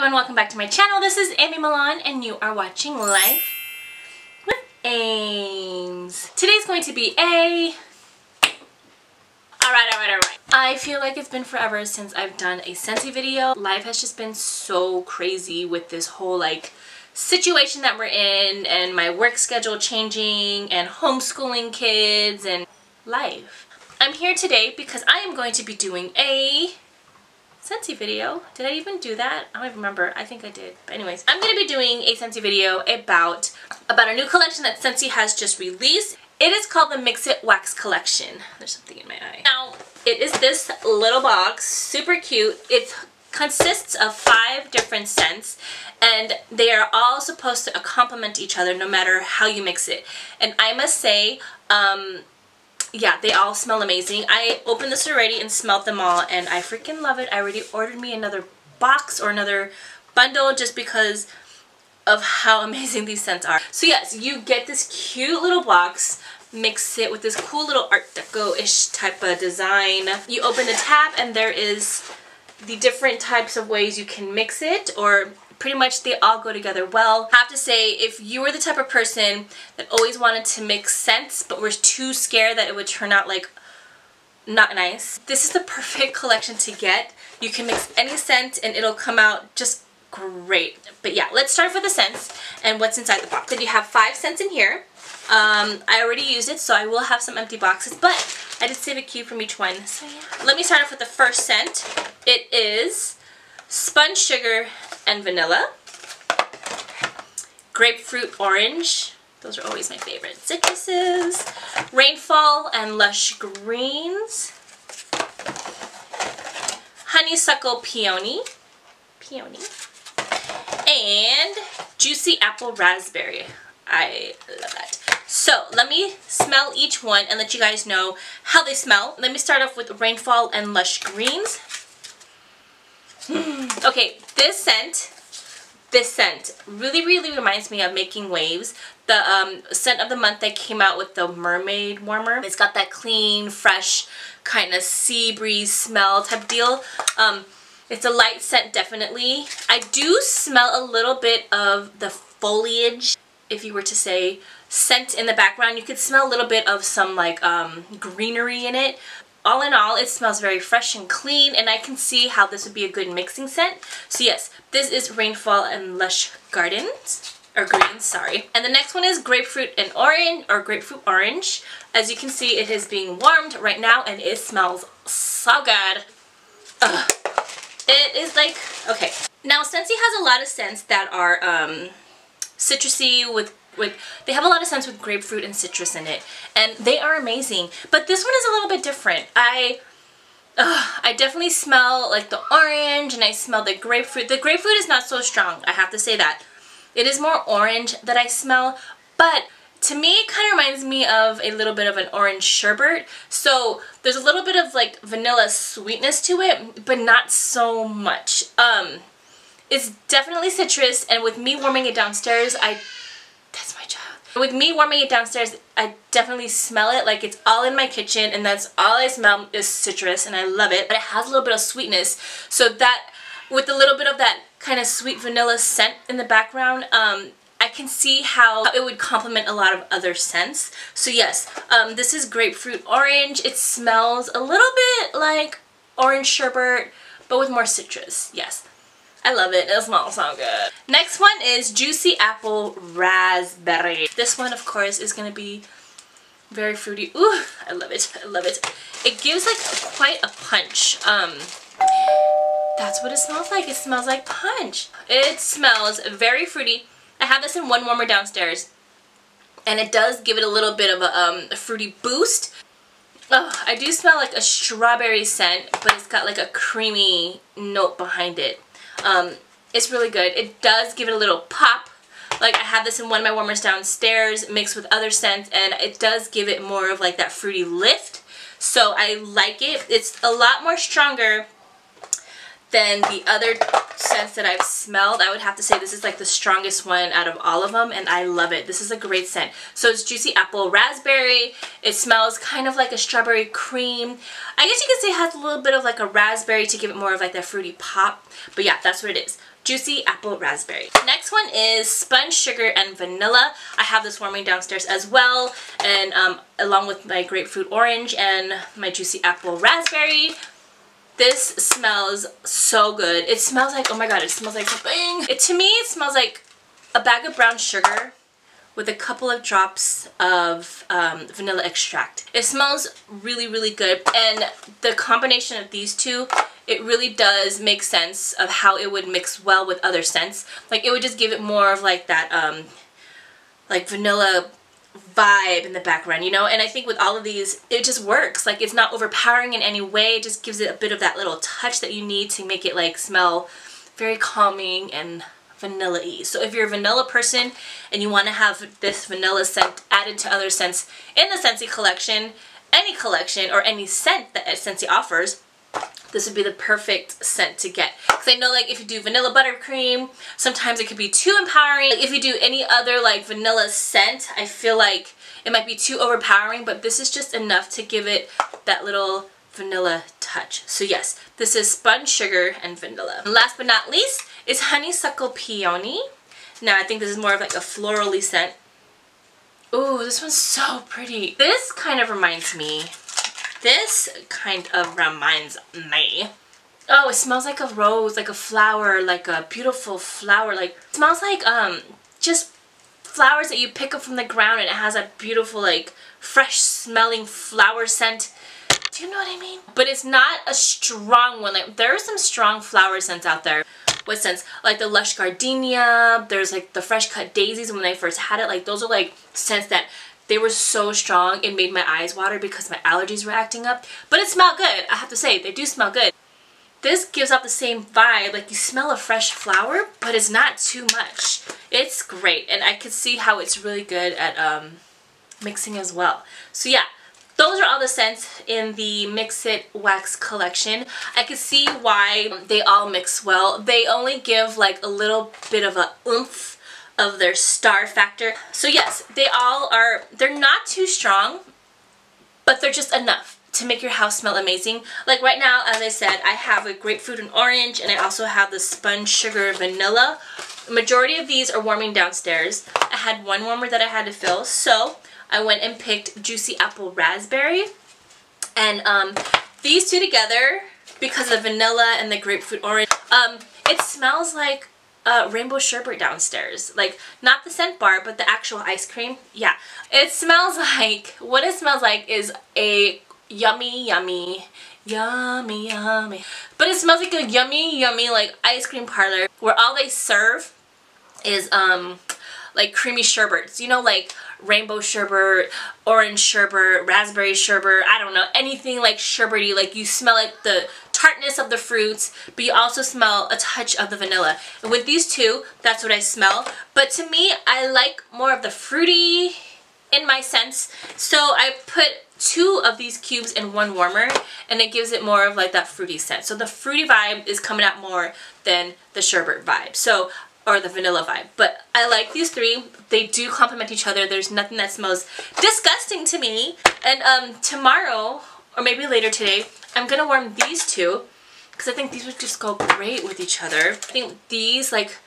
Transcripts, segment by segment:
everyone, welcome back to my channel. This is Amy Milan and you are watching Life with Aimes. Today's going to be a... Alright, alright, alright. I feel like it's been forever since I've done a Scentsy video. Life has just been so crazy with this whole like situation that we're in and my work schedule changing and homeschooling kids and life. I'm here today because I am going to be doing a Scentsy video. Did I even do that? I don't even remember. I think I did. But anyways, I'm going to be doing a Scentsy video about, about a new collection that Scentsy has just released. It is called the Mix It Wax Collection. There's something in my eye. Now, it is this little box. Super cute. It consists of five different scents and they are all supposed to complement each other no matter how you mix it. And I must say, um, yeah, they all smell amazing. I opened this already and smelled them all and I freaking love it. I already ordered me another box or another bundle just because of how amazing these scents are. So yes, you get this cute little box, mix it with this cool little Art Deco-ish type of design. You open the tab and there is the different types of ways you can mix it or pretty much they all go together well. I have to say, if you were the type of person that always wanted to mix scents but was too scared that it would turn out like not nice, this is the perfect collection to get. You can mix any scent and it'll come out just great. But yeah, let's start with the scents and what's inside the box. Then you have five scents in here. Um, I already used it, so I will have some empty boxes, but I did save a cube from each one. So yeah. Let me start off with the first scent. It is Spun Sugar and vanilla. Grapefruit orange. Those are always my favorite citruses. Rainfall and lush greens. Honeysuckle peony. Peony. And juicy apple raspberry. I love that. So let me smell each one and let you guys know how they smell. Let me start off with Rainfall and Lush Greens. Mm. Okay, this scent, this scent really, really reminds me of Making Waves. The um, scent of the month that came out with the Mermaid Warmer. It's got that clean, fresh, kind of sea breeze smell type deal. Um, it's a light scent, definitely. I do smell a little bit of the foliage, if you were to say scent in the background. You could smell a little bit of some like um, greenery in it all in all, it smells very fresh and clean, and I can see how this would be a good mixing scent. So yes, this is Rainfall and Lush Gardens, or Greens, sorry. And the next one is Grapefruit and Orange, or Grapefruit Orange. As you can see, it is being warmed right now, and it smells so good. Ugh. It is like, okay. Now, Scentsy has a lot of scents that are um, citrusy with with they have a lot of scents with grapefruit and citrus in it and they are amazing. But this one is a little bit different. I I definitely smell like the orange and I smell the grapefruit. The grapefruit is not so strong I have to say that. It is more orange that I smell but to me it kind of reminds me of a little bit of an orange sherbet. So there's a little bit of like vanilla sweetness to it but not so much. Um it's definitely citrus and with me warming it downstairs I that's my child. With me warming it downstairs, I definitely smell it like it's all in my kitchen and that's all I smell is citrus and I love it. But it has a little bit of sweetness. So that, with a little bit of that kind of sweet vanilla scent in the background, um, I can see how it would complement a lot of other scents. So yes, um, this is grapefruit orange. It smells a little bit like orange sherbet, but with more citrus. Yes, I love it. It smells so good. Next one is Juicy Apple Raspberry. This one, of course, is going to be very fruity. Ooh, I love it. I love it. It gives like quite a punch. Um, that's what it smells like. It smells like punch. It smells very fruity. I have this in one warmer downstairs. And it does give it a little bit of a, um, a fruity boost. Oh, I do smell like a strawberry scent, but it's got like a creamy note behind it. Um, it's really good. It does give it a little pop. Like I have this in one of my warmers downstairs mixed with other scents and it does give it more of like that fruity lift. So I like it. It's a lot more stronger then the other scents that I've smelled, I would have to say this is like the strongest one out of all of them and I love it. This is a great scent. So it's Juicy Apple Raspberry. It smells kind of like a strawberry cream. I guess you could say it has a little bit of like a raspberry to give it more of like that fruity pop. But yeah, that's what it is. Juicy Apple Raspberry. Next one is Spun Sugar and Vanilla. I have this warming downstairs as well and um, along with my Grapefruit Orange and my Juicy Apple Raspberry. This smells so good. It smells like, oh my god, it smells like something. It, to me, it smells like a bag of brown sugar with a couple of drops of um, vanilla extract. It smells really, really good. And the combination of these two, it really does make sense of how it would mix well with other scents. Like it would just give it more of like that um, like vanilla vibe in the background, you know? And I think with all of these, it just works. Like it's not overpowering in any way. It just gives it a bit of that little touch that you need to make it like smell very calming and vanilla-y. So if you're a vanilla person and you want to have this vanilla scent added to other scents in the Scentsy collection, any collection or any scent that Scentsy offers, this would be the perfect scent to get. Because I know like if you do vanilla buttercream, sometimes it could be too empowering. Like, if you do any other like vanilla scent, I feel like it might be too overpowering, but this is just enough to give it that little vanilla touch. So yes, this is spun sugar and vanilla. And last but not least is honeysuckle peony. Now I think this is more of like a florally scent. Ooh, this one's so pretty. This kind of reminds me this kind of reminds me. Oh, it smells like a rose, like a flower, like a beautiful flower. Like, smells like, um, just flowers that you pick up from the ground and it has a beautiful, like, fresh smelling flower scent. Do you know what I mean? But it's not a strong one. Like, there are some strong flower scents out there. What scents? Like the Lush Gardenia, there's like the Fresh Cut Daisies when I first had it. Like, those are like scents that they were so strong, it made my eyes water because my allergies were acting up. But it smelled good, I have to say, they do smell good. This gives off the same vibe, like you smell a fresh flower, but it's not too much. It's great, and I can see how it's really good at um, mixing as well. So yeah, those are all the scents in the Mix It Wax collection. I can see why they all mix well. They only give like a little bit of a oomph of their star factor. So yes, they all are, they're not too strong, but they're just enough to make your house smell amazing. Like right now, as I said, I have a grapefruit and orange, and I also have the spun sugar vanilla. The majority of these are warming downstairs. I had one warmer that I had to fill, so I went and picked Juicy Apple Raspberry. And um, these two together, because of the vanilla and the grapefruit orange, um, it smells like uh, rainbow sherbet downstairs. Like, not the scent bar, but the actual ice cream. Yeah. It smells like, what it smells like is a yummy, yummy, yummy, yummy. But it smells like a yummy, yummy, like, ice cream parlor where all they serve is, um, like, creamy sherbets. You know, like, rainbow sherbet, orange sherbet, raspberry sherbet, I don't know, anything like sherbety, like you smell like the tartness of the fruits, but you also smell a touch of the vanilla. And with these two, that's what I smell. But to me, I like more of the fruity in my sense. So I put two of these cubes in one warmer and it gives it more of like that fruity scent. So the fruity vibe is coming out more than the sherbet vibe. So or the vanilla vibe. But I like these three. They do complement each other. There's nothing that smells disgusting to me. And um, tomorrow, or maybe later today, I'm going to warm these two because I think these would just go great with each other. I think these, like,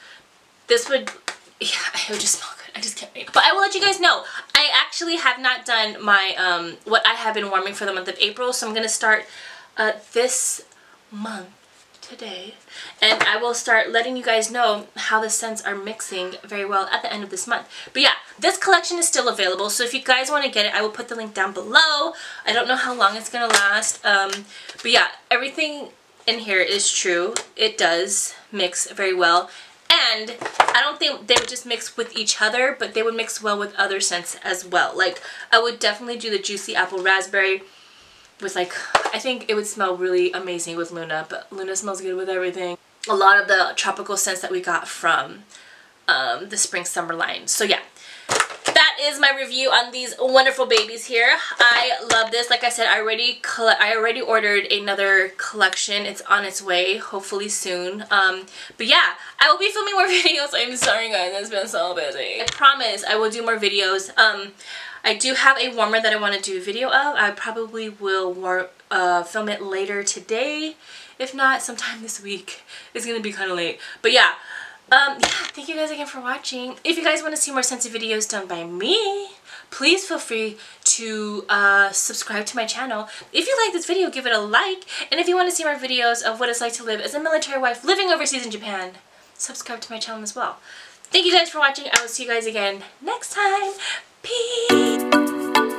this would, yeah, it would just smell good. I just can't wait. But I will let you guys know, I actually have not done my, um, what I have been warming for the month of April, so I'm going to start uh, this month today and I will start letting you guys know how the scents are mixing very well at the end of this month. But yeah, this collection is still available so if you guys want to get it I will put the link down below. I don't know how long it's going to last um, but yeah, everything in here is true. It does mix very well and I don't think they would just mix with each other, but they would mix well with other scents as well. Like, I would definitely do the Juicy Apple Raspberry with like, I think it would smell really amazing with Luna, but Luna smells good with everything. A lot of the tropical scents that we got from um, the spring summer line. So yeah, that is my review on these wonderful babies here. I love this. Like I said, I already I already ordered another collection. It's on its way, hopefully soon. Um, but yeah, I will be filming more videos. I'm sorry guys, it's been so busy. I promise I will do more videos. Um, I do have a warmer that I want to do a video of. I probably will war uh, film it later today. If not, sometime this week. It's going to be kind of late. But yeah, um, yeah, thank you guys again for watching. If you guys want to see more Scentsy videos done by me, please feel free to uh, subscribe to my channel. If you like this video, give it a like. And if you want to see more videos of what it's like to live as a military wife living overseas in Japan, subscribe to my channel as well. Thank you guys for watching. I will see you guys again next time. Peace!